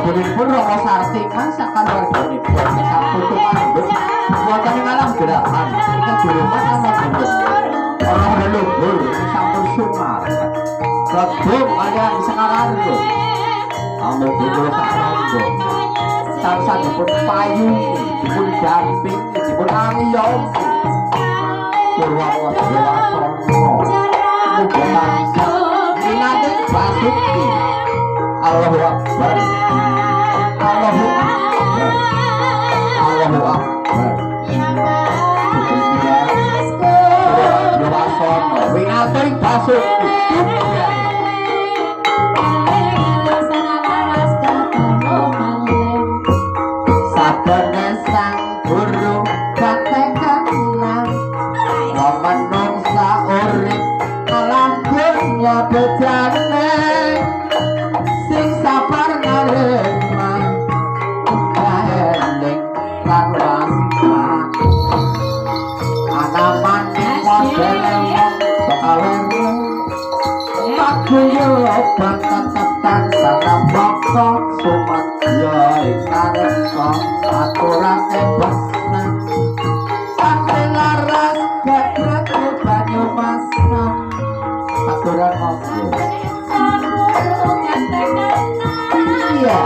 Pon kebunin pun roko sarti Buatan yang alam gerakan rumah sama Orang leluhur sumar. Kalian sekarang lo Kamu sekarang Samsa dipun payung Dipun Dipun Basuki. Allahu Akbar Paso. Ah. Aturan Iya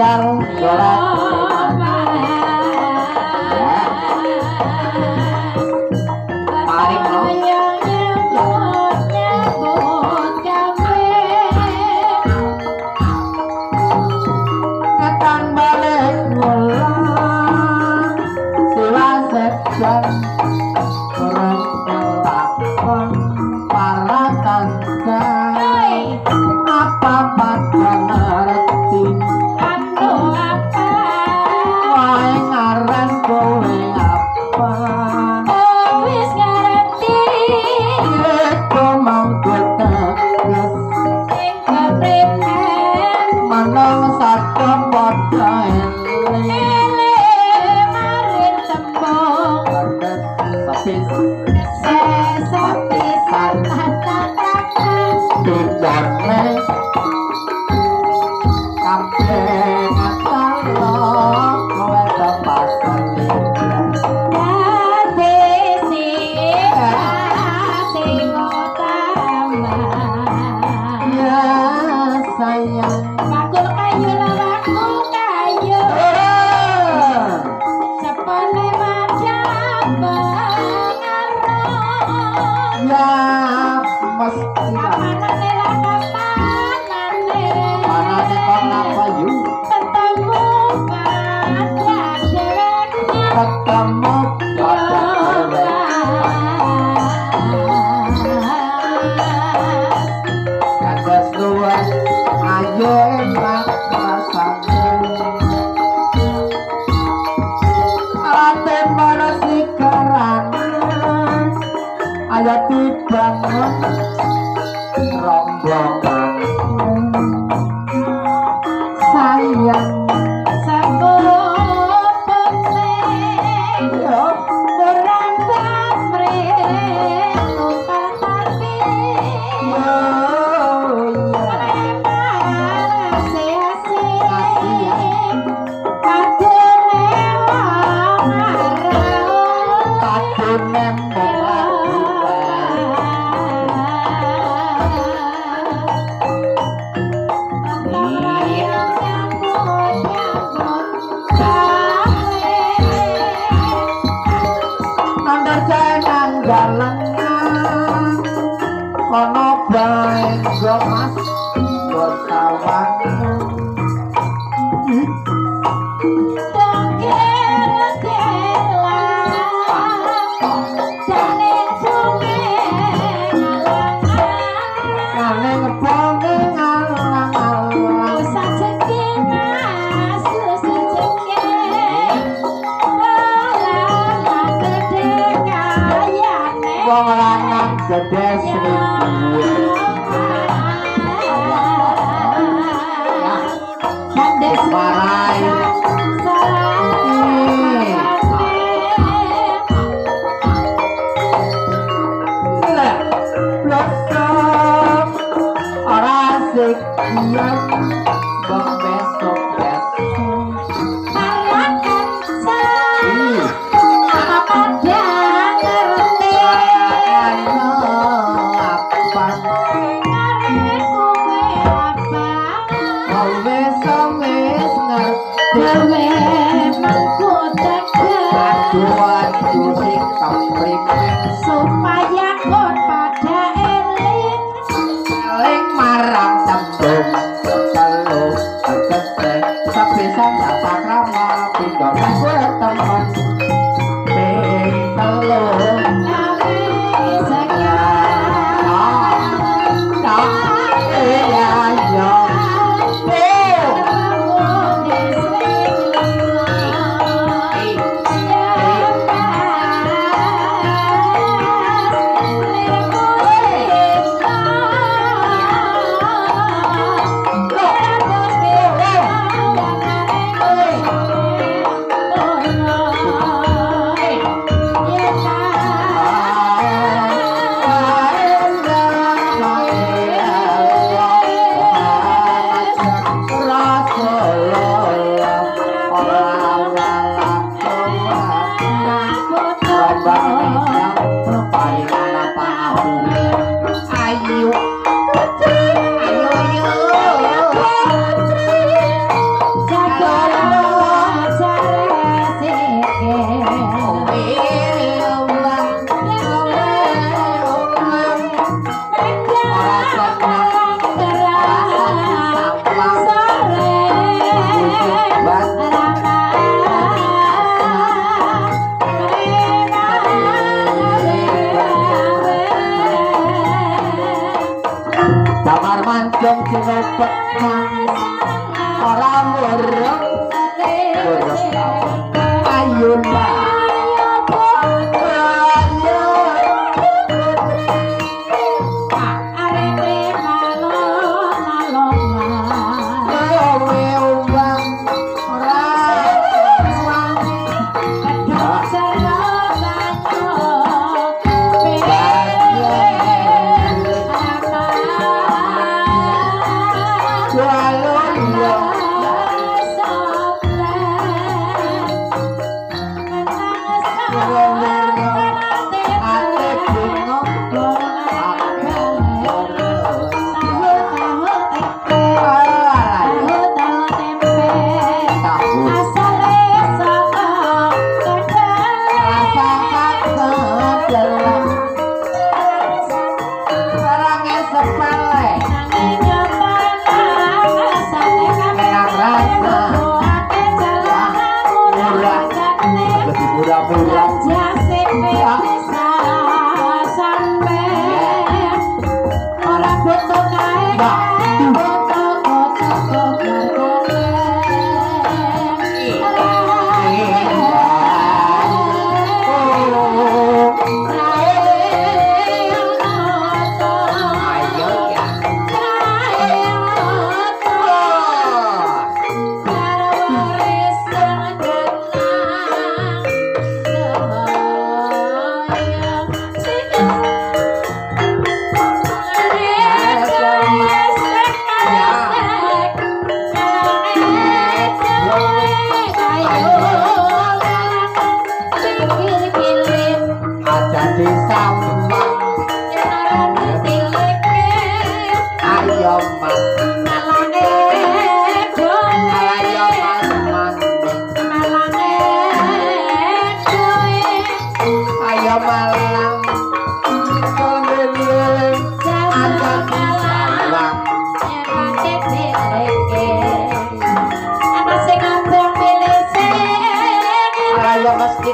lugar onde chorar. Papa Kaeli ayem lah Thank you. Hmm? Yunda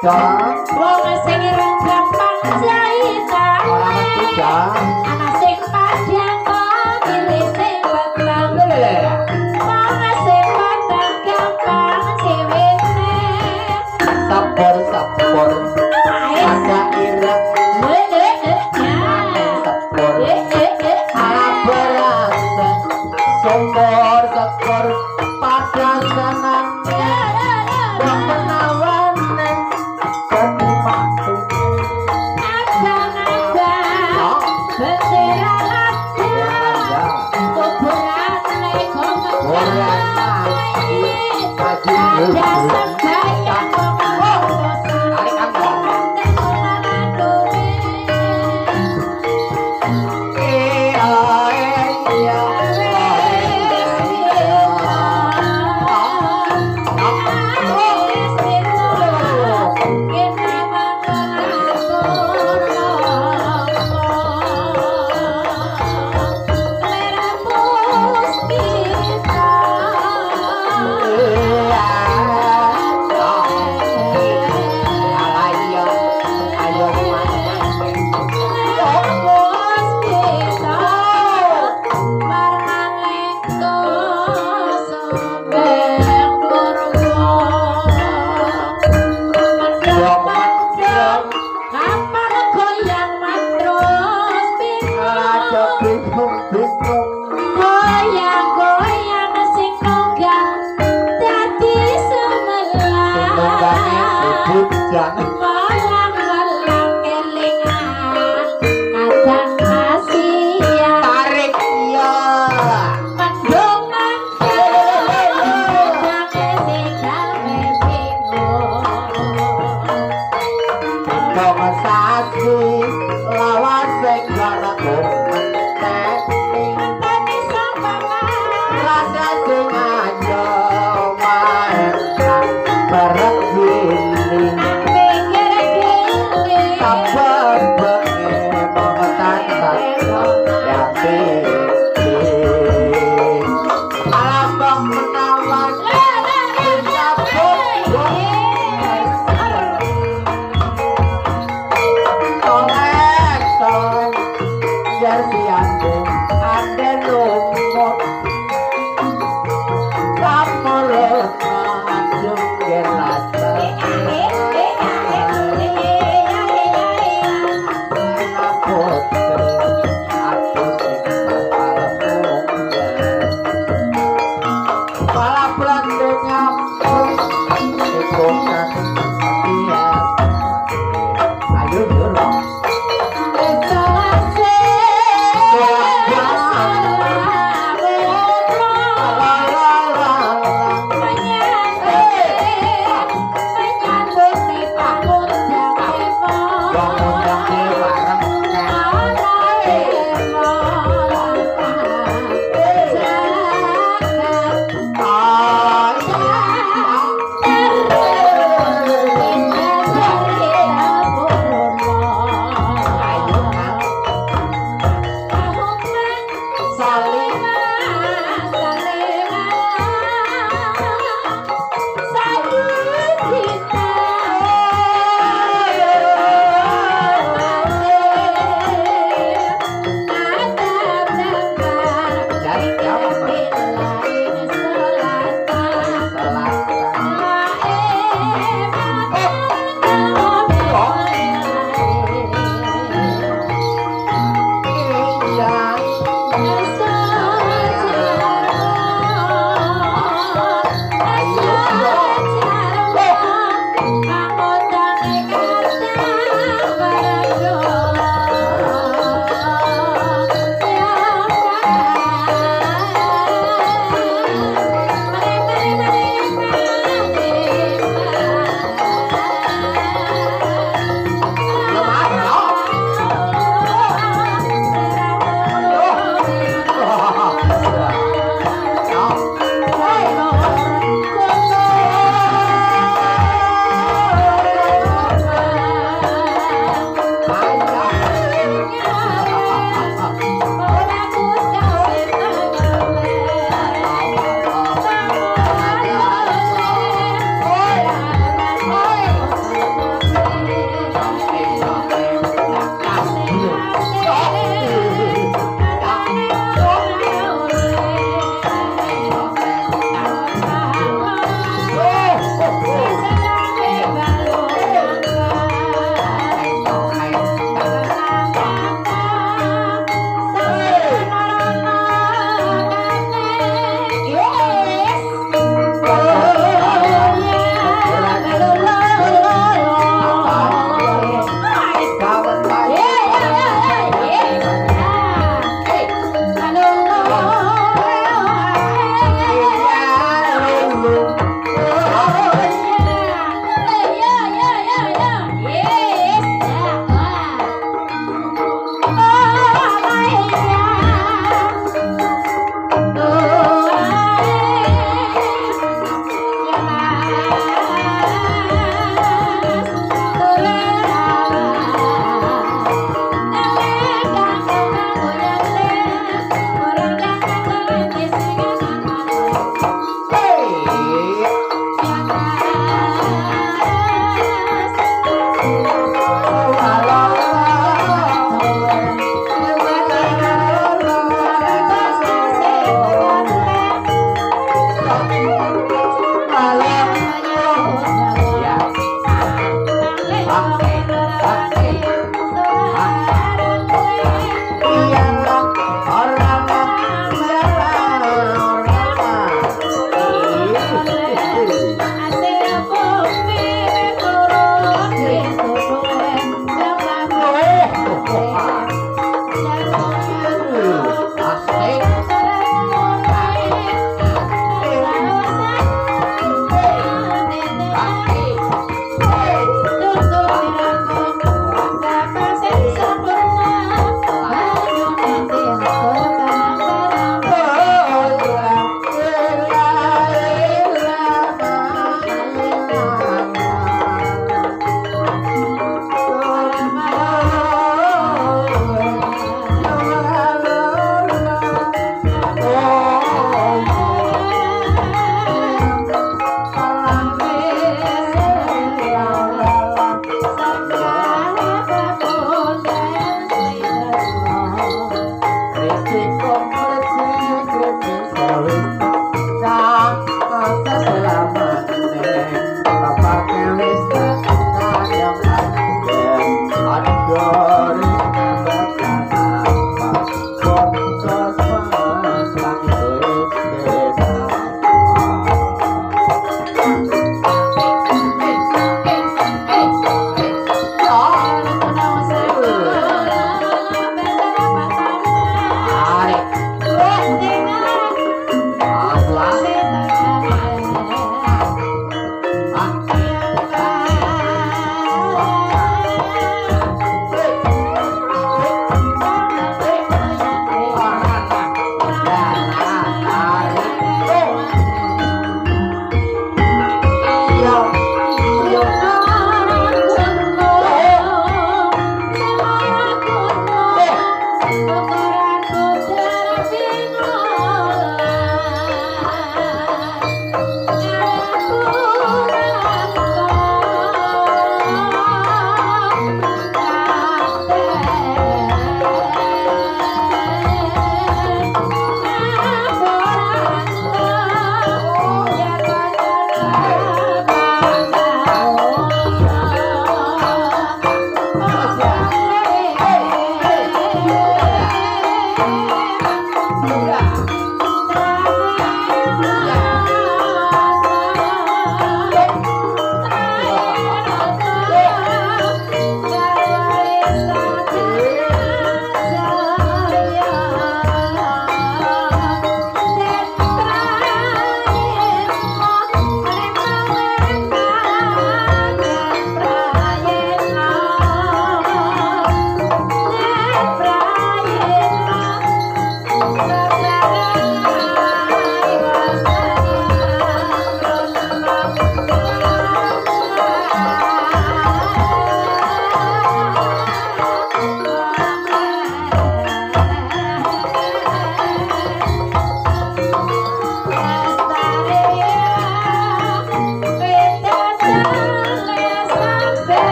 加 Ada sebaya